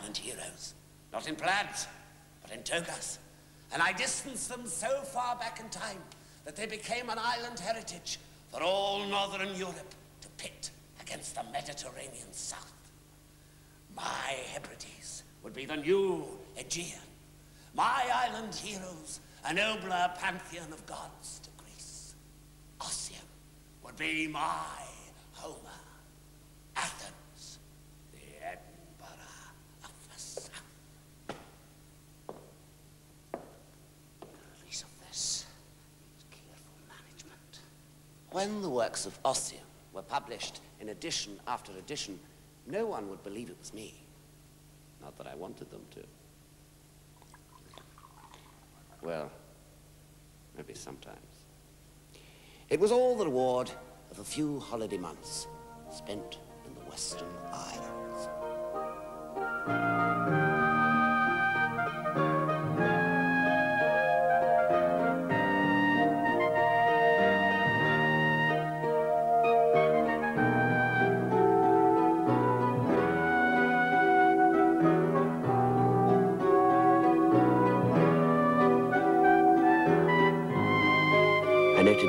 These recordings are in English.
Highland heroes. Not in plaids, but in togas. And I distanced them so far back in time that they became an island heritage for all northern Europe to pit against the Mediterranean south. My Hebrides would be the new Aegean. My island heroes, a nobler pantheon of gods to Greece. Ossian would be my Homer. Athens, the Edinburgh of the south. The release of this needs careful management. When the works of Ossian were published in edition after edition, no one would believe it was me. Not that I wanted them to. Well, maybe sometimes. It was all the reward of a few holiday months spent in the Western Islands.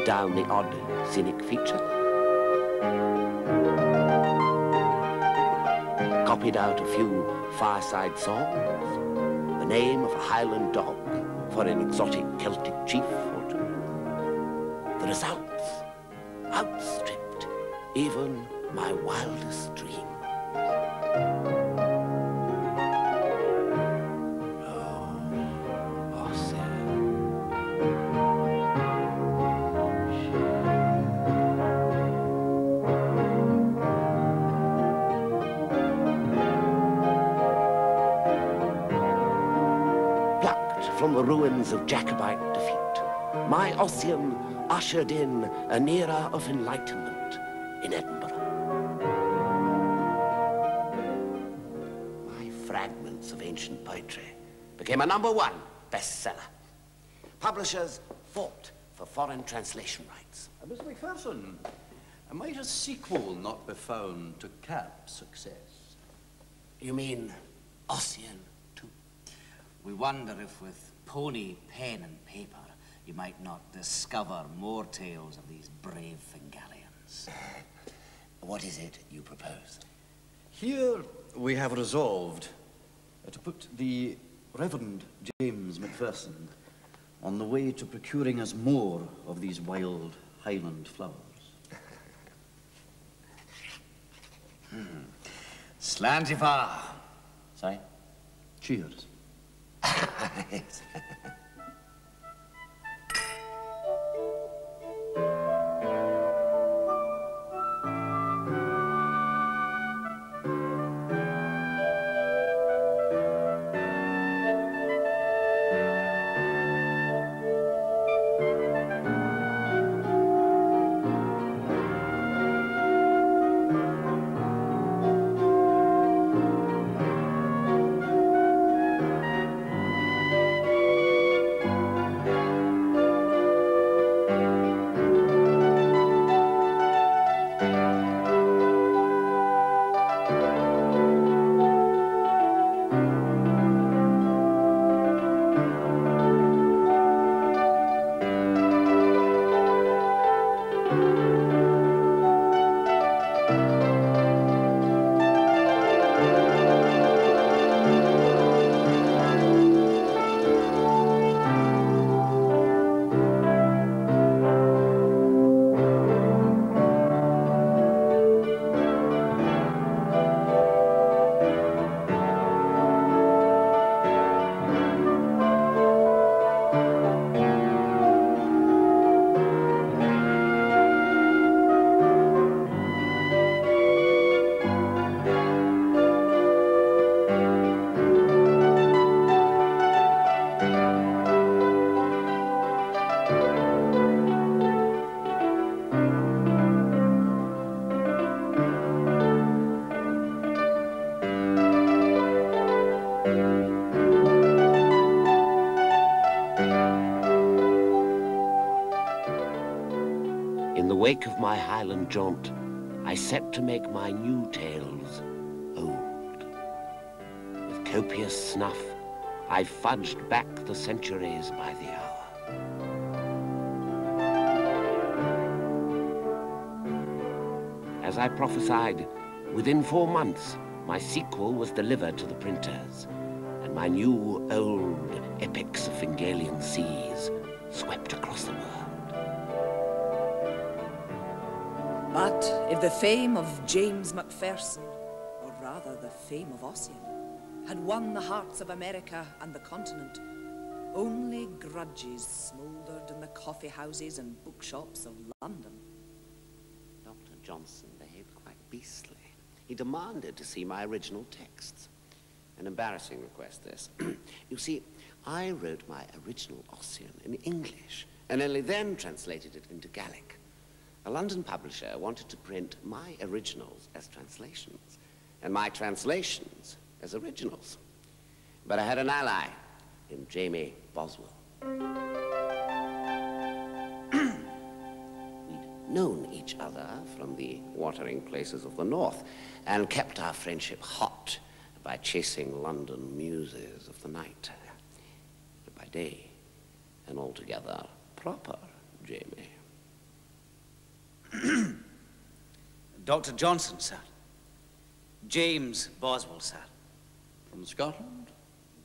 Down the odd scenic feature. Copied out a few fireside songs. The name of a Highland dog for an exotic Celtic chief or two. The results outstripped even my wildest dream. Of Jacobite defeat, my Ossian ushered in an era of enlightenment in Edinburgh. My fragments of ancient poetry became a number one bestseller. Publishers fought for foreign translation rights. Uh, Mr. Macpherson, uh, might a sequel not be found to cap success? You mean Ossian too? We wonder if with pony, pen, and paper, you might not discover more tales of these brave Fingalians. What is it you propose? Here we have resolved uh, to put the Reverend James Macpherson on the way to procuring us more of these wild Highland flowers. Slantifa. Sorry? Cheers. Of my Highland jaunt, I set to make my new tales old. With copious snuff, I fudged back the centuries by the hour. As I prophesied, within four months, my sequel was delivered to the printers, and my new old epics of Fingalian seas swept across the world. But if the fame of James Macpherson, or rather the fame of Ossian, had won the hearts of America and the continent, only grudges smouldered in the coffee houses and bookshops of London. Dr. Johnson behaved quite beastly. He demanded to see my original texts. An embarrassing request, this. you see, I wrote my original Ossian in English, and only then translated it into Gallic. A London publisher wanted to print my originals as translations, and my translations as originals. But I had an ally in Jamie Boswell. We'd known each other from the watering places of the north and kept our friendship hot by chasing London muses of the night. By day, an altogether proper Jamie. Dr. Johnson, sir. James Boswell, sir. From Scotland?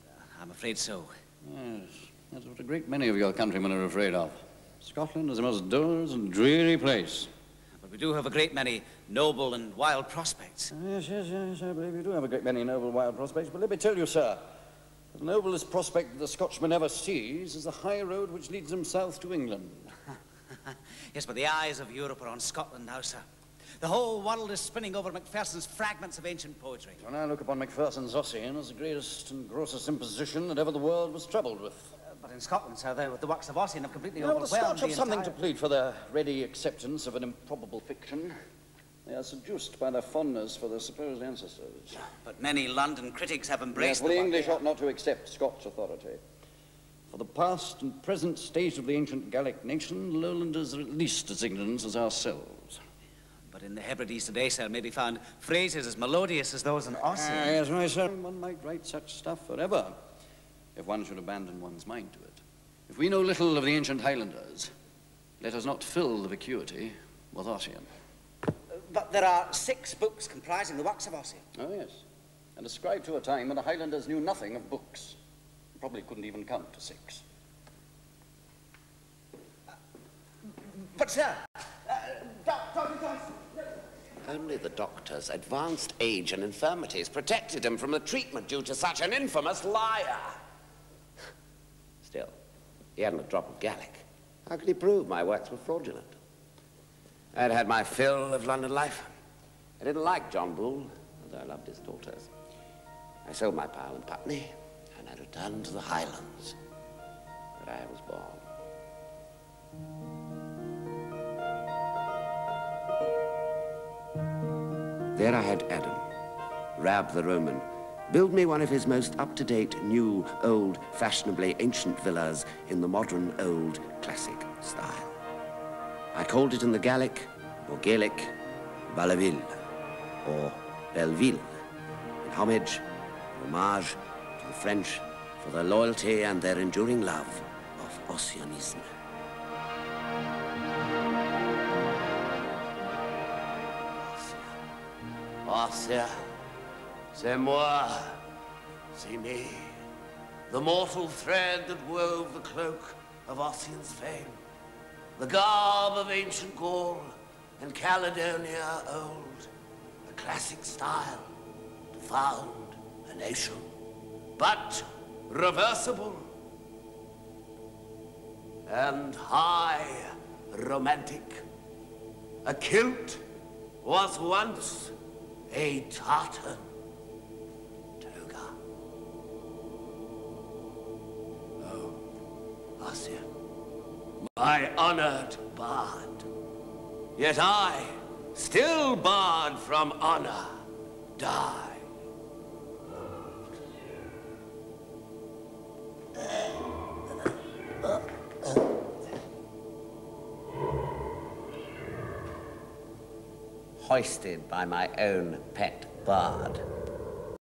Uh, I'm afraid so. Yes, that's what a great many of your countrymen are afraid of. Scotland is a most dull and dreary place. But we do have a great many noble and wild prospects. Yes, yes, yes, I believe you do have a great many noble and wild prospects. But let me tell you, sir, the noblest prospect the Scotchman ever sees is the high road which leads him south to England. yes, but the eyes of Europe are on Scotland now, sir. The whole world is spinning over Macpherson's fragments of ancient poetry. When I look upon Macpherson's Ossian as the greatest and grossest imposition that ever the world was troubled with. Uh, but in Scotland, sir, the, the works of Ossian have completely no, overwhelmed the Scotch have something entire... to plead for their ready acceptance of an improbable fiction. They are seduced by their fondness for their supposed ancestors. But many London critics have Yes, embraced well, the the English ought not to accept Scotch authority. For the past and present state of the ancient Gallic nation, lowlanders are at least as ignorant as ourselves. But in the Hebrides today, sir, may be found phrases as melodious as those in Ossian. Ah, yes, my son, one might write such stuff forever, if one should abandon one's mind to it. If we know little of the ancient Highlanders, let us not fill the vacuity with Ossian. But there are six books comprising the works of Ossian. Oh, yes. And ascribed to a time when the Highlanders knew nothing of books. Probably couldn't even count to six. But, sir, uh, Dr. Johnson... Only the doctor's advanced age and infirmities protected him from the treatment due to such an infamous liar. Still, he hadn't a drop of Gallic. How could he prove my works were fraudulent? I'd had my fill of London life. I didn't like John Bull, although I loved his daughters. I sold my pile in Putney, and I returned to the Highlands, where I was born. There I had Adam, Rab the Roman, build me one of his most up-to-date, new, old, fashionably ancient villas in the modern, old, classic style. I called it in the Gallic, or Gaelic, Belleville, or Belleville, in homage, homage the French for their loyalty and their enduring love of Ossianisme. Ossia, c'est moi, c'est me, the mortal thread that wove the cloak of Ossian's fame, the garb of ancient Gaul and Caledonia old, a classic style to found a nation, but reversible and high romantic. A kilt was once a tartan toga. Oh, my honored bard. Yet I, still barred from honor, die. Hoisted by my own pet bard.